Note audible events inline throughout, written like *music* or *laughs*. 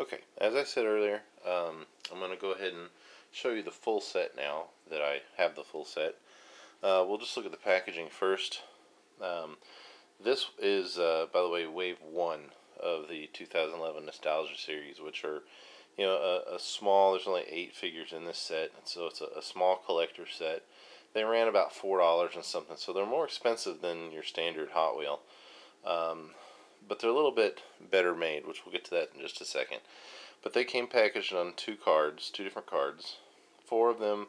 Okay, as I said earlier, um, I'm going to go ahead and show you the full set now that I have the full set. Uh, we'll just look at the packaging first. Um, this is, uh, by the way, wave one of the 2011 Nostalgia series, which are, you know, a, a small, there's only eight figures in this set, so it's a, a small collector set. They ran about $4 and something, so they're more expensive than your standard Hot Wheel. Um, but they're a little bit better made, which we'll get to that in just a second. But they came packaged on two cards, two different cards. Four of them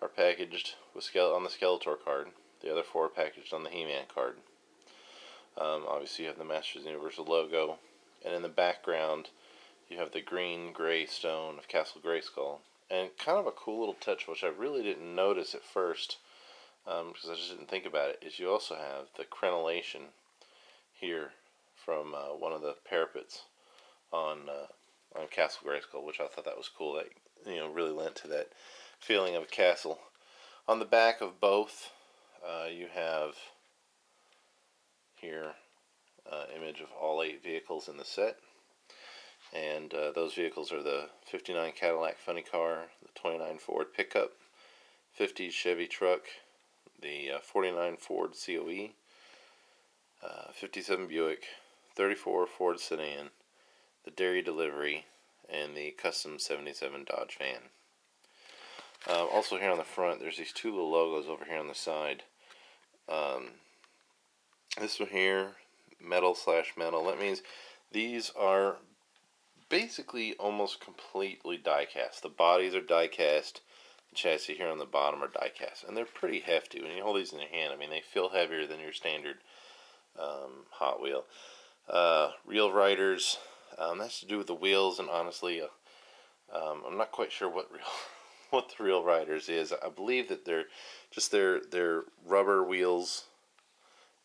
are packaged with Skele- on the Skeletor card. The other four are packaged on the He-Man card. Um, obviously, you have the Masters of the Universe logo, and in the background, you have the green gray stone of Castle Grayskull. And kind of a cool little touch, which I really didn't notice at first, because um, I just didn't think about it, is you also have the crenellation here from uh, one of the parapets on uh, on Castle Grayskull, which I thought that was cool. That you know really lent to that feeling of a castle. On the back of both, uh, you have here uh, image of all eight vehicles in the set. And uh, those vehicles are the 59 Cadillac Funny Car, the 29 Ford Pickup, 50 Chevy Truck, the uh, 49 Ford COE, uh, 57 Buick, 34 Ford Sedan, the Dairy Delivery, and the Custom 77 Dodge van. Uh, also here on the front, there's these two little logos over here on the side. Um, this one here, metal slash metal. That means these are basically almost completely die cast. The bodies are die cast. The chassis here on the bottom are die cast, and they're pretty hefty. When you hold these in your hand, I mean, they feel heavier than your standard um, Hot Wheel. Uh, Real Riders, um, that's to do with the wheels, and honestly, uh, um, I'm not quite sure what real *laughs* what the Real Riders is. I believe that they're just their their rubber wheels,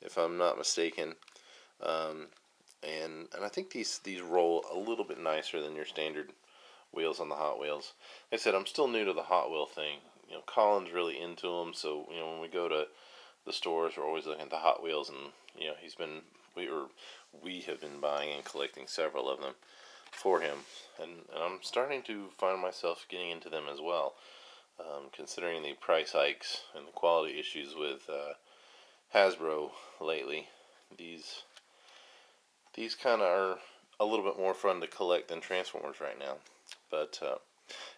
if I'm not mistaken. Um, and and I think these these roll a little bit nicer than your standard wheels on the Hot Wheels. Like I said I'm still new to the Hot Wheel thing. You know, Colin's really into them, so you know when we go to the stores, we're always looking at the Hot Wheels, and you know he's been we were we have been buying and collecting several of them for him, and, and I'm starting to find myself getting into them as well. Um, considering the price hikes and the quality issues with uh, Hasbro lately, these these kind of are a little bit more fun to collect than Transformers right now. But uh,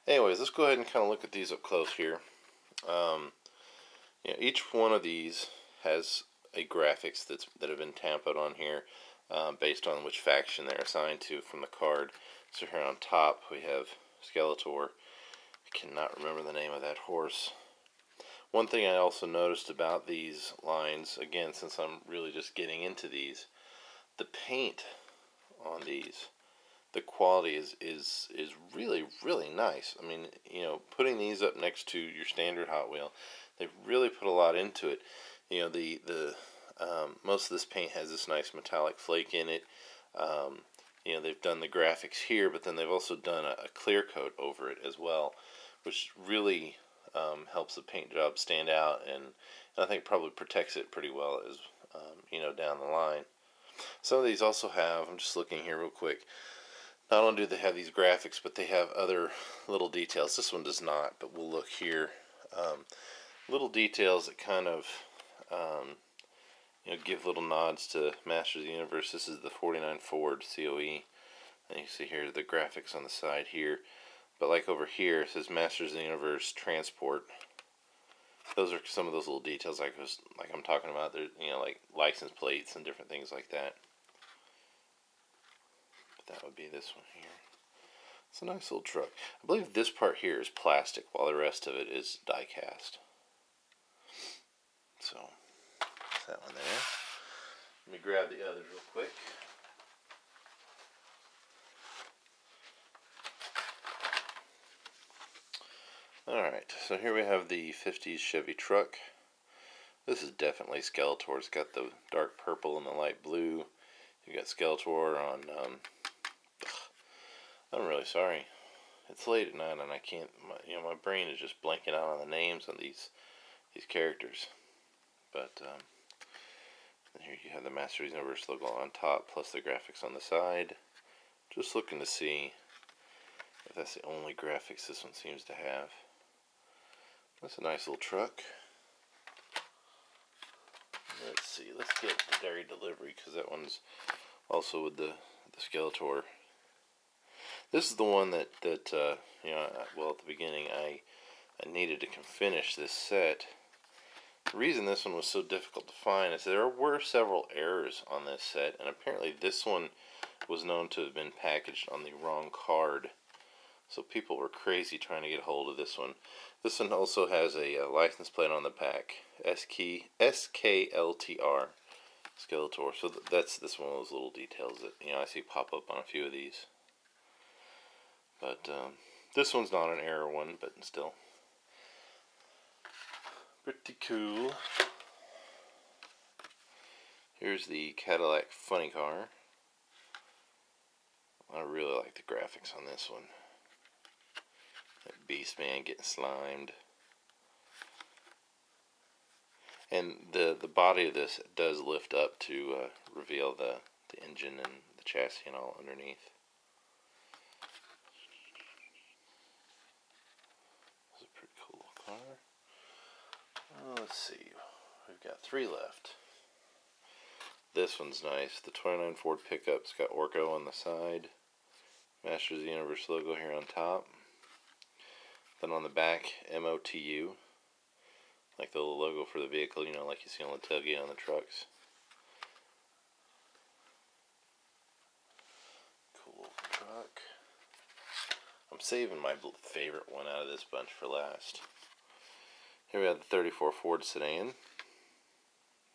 anyways, let's go ahead and kind of look at these up close here. Um, you know, each one of these has a graphics that's that have been tampered on here um, based on which faction they're assigned to from the card. So here on top we have Skeletor. I cannot remember the name of that horse. One thing I also noticed about these lines, again, since I'm really just getting into these, the paint on these the quality is is is really really nice i mean you know putting these up next to your standard hot wheel they really put a lot into it you know the the um, most of this paint has this nice metallic flake in it um, you know they've done the graphics here but then they've also done a, a clear coat over it as well which really um, helps the paint job stand out and, and I think probably protects it pretty well as um, you know down the line some of these also have, I'm just looking here real quick, not only do they have these graphics, but they have other little details. This one does not, but we'll look here. Um, little details that kind of um, you know give little nods to Masters of the Universe. This is the 49 Ford COE. And you see here the graphics on the side here. But like over here, it says Masters of the Universe Transport those are some of those little details like was like I'm talking about. There, you know, like license plates and different things like that. But that would be this one here. It's a nice little truck. I believe this part here is plastic, while the rest of it is die cast. So, that one there. Let me grab the others real quick. Alright, so here we have the 50s Chevy truck. This is definitely Skeletor. It's got the dark purple and the light blue. You got Skeletor on, um, I'm really sorry. It's late at night and I can't, my, you know, my brain is just blanking out on the names of these, these characters. But, um, here you have the Masters Universe logo on top, plus the graphics on the side. Just looking to see if that's the only graphics this one seems to have. That's a nice little truck. Let's see, let's get the dairy delivery because that one's also with the, the Skeletor. This is the one that, that uh, you know, well, at the beginning I, I needed to finish this set. The reason this one was so difficult to find is there were several errors on this set, and apparently this one was known to have been packaged on the wrong card. So people were crazy trying to get hold of this one. This one also has a, uh, license plate on the back, SK, SKLTR, Skeletor. So th that's this one of those little details that you know I see pop up on a few of these. But um, this one's not an error one, but still. Pretty cool. Here's the Cadillac Funny Car. I really like the graphics on this one. That Beast Man getting slimed. And the the body of this does lift up to uh, reveal the, the engine and the chassis and all underneath. It's a pretty cool car. Uh, let's see. We've got three left. This one's nice. The 29 Ford pickup's got Orko on the side. Masters of the Universe logo here on top. Then on the back, MOTU, like the logo for the vehicle, you know, like you see on the tailgate on the trucks. Cool truck. I'm saving my favorite one out of this bunch for last. Here we have the 34 Ford sedan.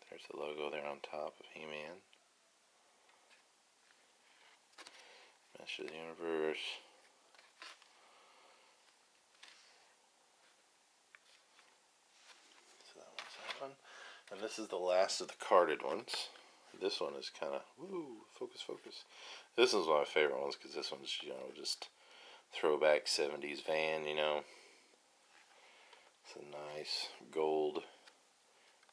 There's the logo there on top of He-Man. Master of the Universe. So that one's that one. And this is the last of the carded ones. This one is kind of, woo, focus, focus. This one's one of my favorite ones because this one's, you know, just throwback 70s van, you know. It's a nice gold.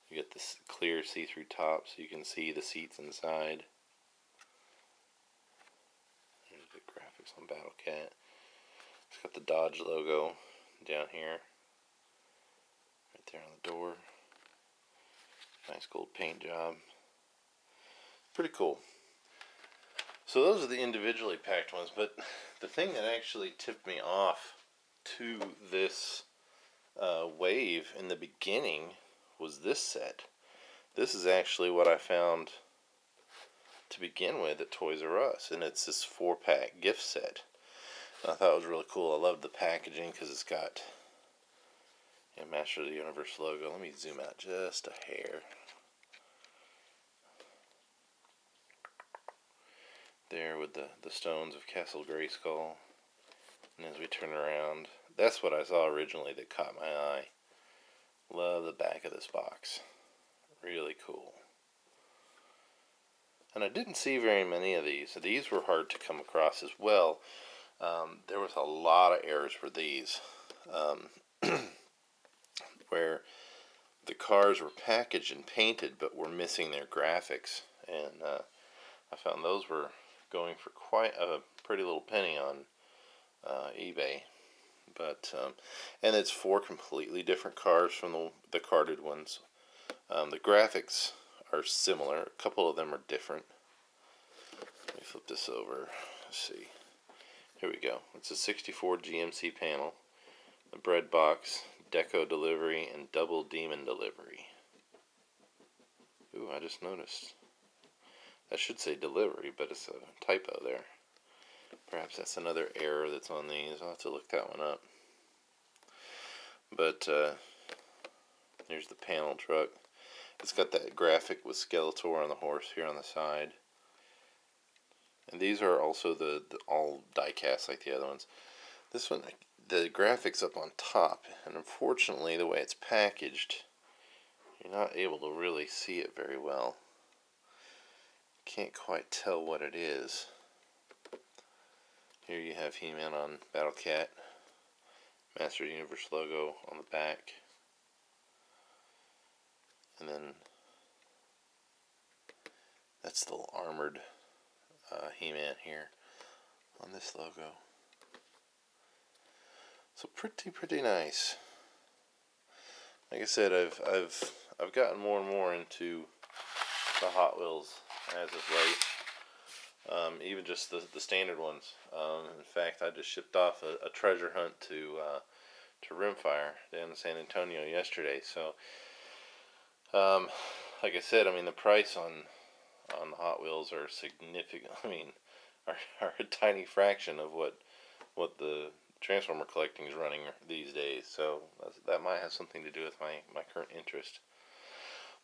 You get this clear see-through top so you can see the seats inside. Good graphics on Battle Cat. It's got the Dodge logo down here. Right there on the door. Nice gold paint job. Pretty cool. So those are the individually packed ones, but the thing that actually tipped me off to this uh, wave in the beginning was this set. This is actually what I found to begin with at Toys R Us, and it's this four pack gift set. And I thought it was really cool. I love the packaging because it's got a Master of the Universe logo. Let me zoom out just a hair. There with the, the stones of Castle Grayskull. And as we turn around, that's what I saw originally that caught my eye. Love the back of this box. Really cool. And I didn't see very many of these. These were hard to come across as well. Um, there was a lot of errors for these. Um, *clears throat* where the cars were packaged and painted but were missing their graphics. And uh, I found those were going for quite a pretty little penny on uh, eBay. But um, and it's four completely different cars from the, the carded ones. Um, the graphics are similar. A couple of them are different. Let me flip this over. Let's see. Here we go. It's a 64 GMC panel, the bread box, deco delivery, and double demon delivery. Ooh, I just noticed. That should say delivery, but it's a typo there. Perhaps that's another error that's on these. I'll have to look that one up. But uh, here's the panel truck. It's got that graphic with Skeletor on the horse here on the side. And these are also the, the all die cast like the other ones. This one, the graphics up on top, and unfortunately the way it's packaged, you're not able to really see it very well. Can't quite tell what it is. Here you have He-Man on Battle Cat. Master Universe logo on the back. And then that's the armored uh, He-Man here on this logo. So pretty pretty nice. Like I said, I've I've I've gotten more and more into the Hot Wheels as of late. Um, even just the the standard ones. Um, in fact, I just shipped off a, a treasure hunt to uh, to Rimfire down in San Antonio yesterday. So, um, like I said, I mean the price on on the Hot Wheels are significant. *laughs* I mean, are, are a tiny fraction of what what the Transformer collecting is running these days. So that might have something to do with my my current interest.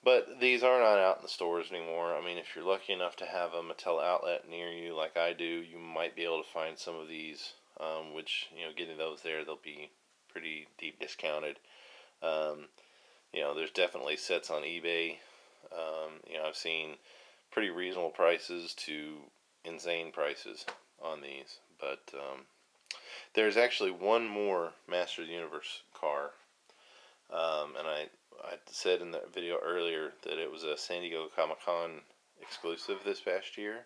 But these are not out in the stores anymore. I mean, if you're lucky enough to have a Mattel outlet near you, like I do, you might be able to find some of these. Um, which you know, getting those there, they'll be pretty deep discounted. Um, you know, there's definitely sets on eBay. Um, you know, I've seen pretty reasonable prices to insane prices on these, but um, there's actually one more Master of the Universe car, um, and I I said in the video earlier that it was a San Diego Comic Con exclusive this past year,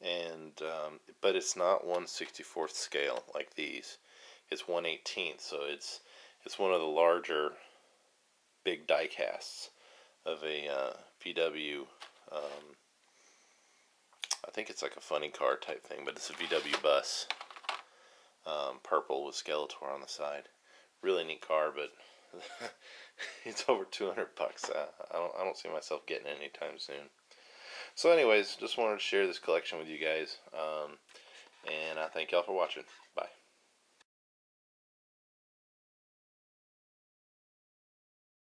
and um, but it's not 164th scale like these it's 118th, so it's it's one of the larger big die casts of a uh, VW. Um, I think it's like a funny car type thing, but it's a VW bus. Um, purple with Skeletor on the side. Really neat car, but *laughs* it's over 200 bucks. Uh, I don't I don't see myself getting it anytime soon. So, anyways, just wanted to share this collection with you guys, um, and I thank y'all for watching. Bye.